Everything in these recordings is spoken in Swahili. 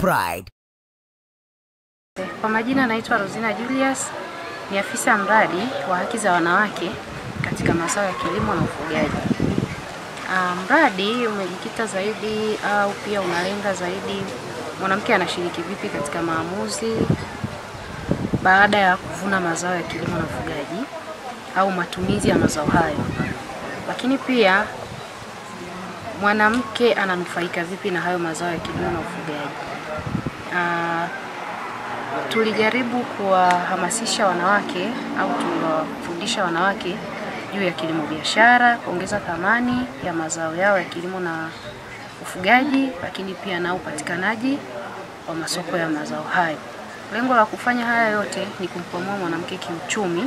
Pride. Kwa majina naitwa Rosina Julius, ni afisa mradi wa haki za wanawake katika mazao ya kilimo na ufugaji. Uh, mradi umejikita zaidi au uh, pia unalenga zaidi mwanamke anashiriki vipi katika maamuzi baada ya kuvuna mazao ya kilimo na ufugaji au matumizi ya mazao hayo, lakini pia mwanamke ananufaika vipi na hayo mazao ya kilimo na ufugaji. Uh, tulijaribu kuwahamasisha wanawake au tuliwafundisha wanawake juu ya kilimo biashara, kuongeza thamani ya mazao yao ya kilimo na ufugaji, lakini pia na upatikanaji wa masoko ya mazao hayo. Lengo la kufanya haya yote ni kumkwamua mwanamke kiuchumi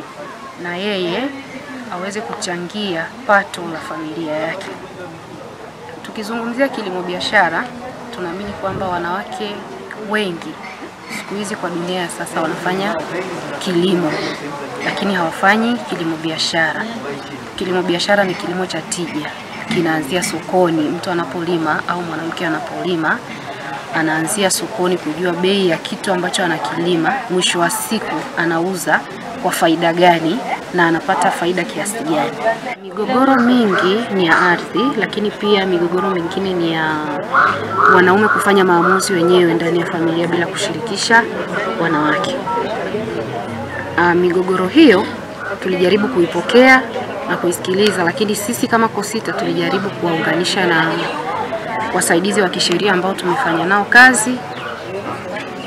na yeye aweze kuchangia pato la familia yake. Tukizungumzia kilimo biashara, tunaamini kwamba wanawake wengi siku hizi kwa dunia ya sasa wanafanya kilimo, lakini hawafanyi kilimo biashara. Kilimo biashara ni kilimo cha tija, kinaanzia sokoni. Mtu anapolima au mwanamke anapolima anaanzia sokoni kujua bei ya kitu ambacho anakilima, mwisho wa siku anauza kwa faida gani na anapata faida kiasi gani. Migogoro mingi ni ya ardhi, lakini pia migogoro mingine ni ya wanaume kufanya maamuzi wenyewe ndani ya familia bila kushirikisha wanawake. A, migogoro hiyo tulijaribu kuipokea na kuisikiliza, lakini sisi kama KOSITA tulijaribu kuwaunganisha na wasaidizi wa kisheria ambao tumefanya nao kazi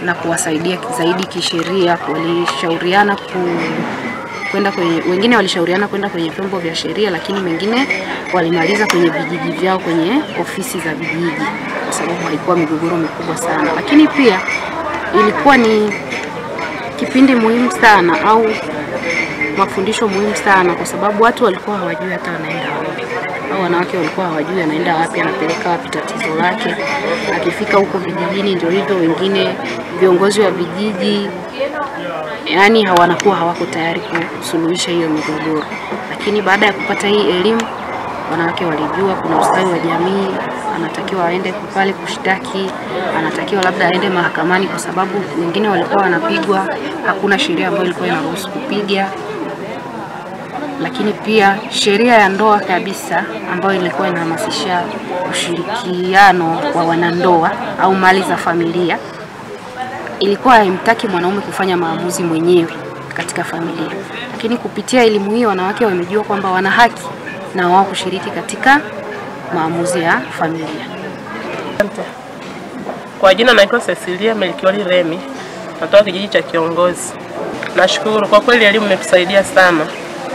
na kuwasaidia zaidi kisheria. Walishauriana ku kwenda kwenye, wengine walishauriana kwenda kwenye vyombo vya sheria, lakini wengine walimaliza kwenye vijiji vyao, kwenye ofisi za vijiji, kwa sababu haikuwa migogoro mikubwa sana, lakini pia ilikuwa ni kipindi muhimu sana au mafundisho muhimu sana, kwa sababu watu walikuwa hawajui hata wanaenda wapi, au wanawake walikuwa hawajui anaenda wapi, anapeleka wapi tatizo lake. Akifika huko vijijini, ndio hivyo, wengine viongozi wa vijiji yani wanakuwa hawako tayari kusuluhisha hiyo migogoro, lakini baada ya kupata hii elimu wanawake walijua kuna ustawi wa jamii, anatakiwa aende pale kushtaki, anatakiwa labda aende mahakamani, kwa sababu wengine walikuwa wanapigwa, hakuna sheria ambayo ilikuwa inaruhusu kupiga. Lakini pia sheria ya ndoa kabisa ambayo ilikuwa inahamasisha ushirikiano wa wanandoa au mali za familia ilikuwa haimtaki mwanaume kufanya maamuzi mwenyewe katika familia, lakini kupitia elimu hii wanawake wamejua kwamba wana haki na wao kushiriki katika maamuzi ya familia. Kwa jina naitwa Cecilia Melkioli Remi, natoka kijiji cha Kiongozi. Nashukuru kwa kweli, elimu imetusaidia sana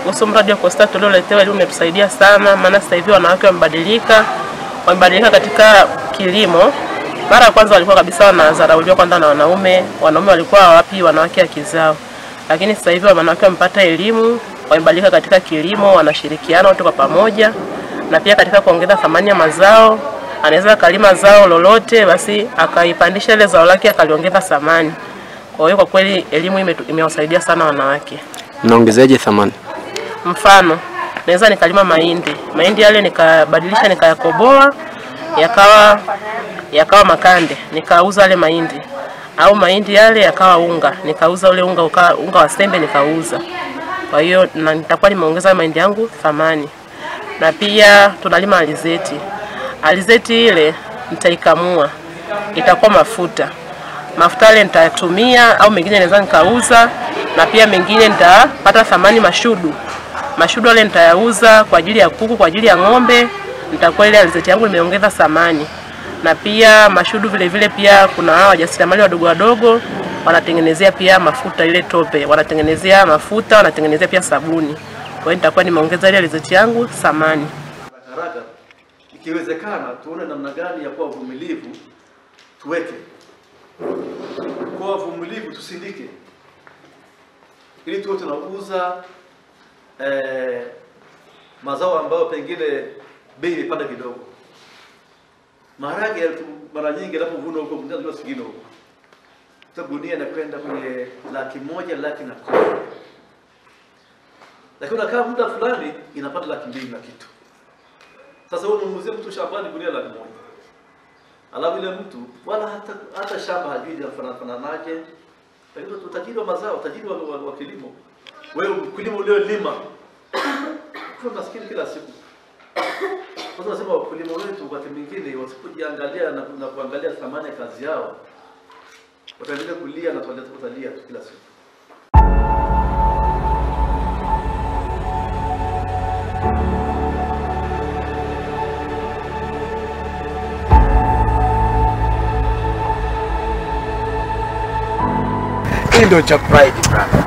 kuhusu mradi wa KOSITA tulioletewa. Elimu umetusaidia sana, maana sasa hivi wanawake wamebadilika, wamebadilika katika kilimo. Mara ya kwanza walikuwa kabisa wanadharauliwa kwanza na wanaume, wanaume walikuwa wapi wanawake haki zao, lakini sasa hivi wanawake wamepata elimu, wamebadilika katika kilimo, wanashirikiana wote kwa pamoja, na pia katika kuongeza thamani ya mazao anaweza akalima zao lolote basi akaipandisha ile zao lake akaliongeza thamani. Kwa hiyo kwa kweli elimu imewasaidia sana wanawake. Mnaongezeaje thamani? Mfano, naweza nikalima mahindi, mahindi yale nikabadilisha nikayakoboa yakawa yakawa makande, nikauza yale mahindi, au mahindi yale yakawa unga, nikauza ule unga uka, unga wa sembe nikauza. Kwa hiyo nitakuwa nimeongeza mahindi yangu thamani, na pia tunalima alizeti. Alizeti ile nitaikamua, itakuwa mafuta. Mafuta yale nitayatumia, au mengine naweza nikauza, na pia mengine nitapata thamani mashudu. Mashudu yale nitayauza kwa ajili ya kuku, kwa ajili ya ng'ombe, nitakuwa ile alizeti yangu imeongeza thamani. Na pia mashudu vile vile, pia kuna hawa wajasiriamali wadogo wadogo wanatengenezea pia mafuta ile tope, wanatengenezea mafuta, wanatengenezea pia sabuni. Kwa hiyo nitakuwa nimeongeza ile alizeti yangu thamani. ikiwezekana tuone namna gani ya kuwa vumilivu, tuweke kuwa vumilivu, tusindike ili tuwe tunauza eh, mazao ambayo pengine bei imepanda kidogo. Maharage mara nyingi yanapovunwa huko mnajua sigino huko, sasa gunia inakwenda kwenye laki moja laki na kumi, lakini unakaa muda fulani inapata laki mbili na kitu. Sasa wewe unamuuzia mtu shambani gunia laki moja, alafu ile mtu wala hata, hata shamba hajui linafananaje, lakini utajiri wa mazao, utajiri wa, wa, wa kilimo. Wewe mkulima uliolima kuwa maskini kila siku. Sasa nasema wakulima wetu wakati mwingine wasipojiangalia na, na kuangalia thamani ya kazi yao wataendelea kulia na watalia tu kila siku. Ndio cha pride brother.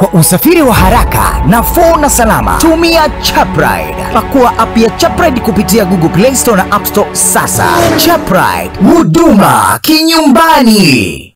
Kwa usafiri wa haraka, nafuu na salama, tumia Chapride. pakuwa app ya Chapride kupitia Google Play Store na App Store sasa. Chapride, huduma kinyumbani.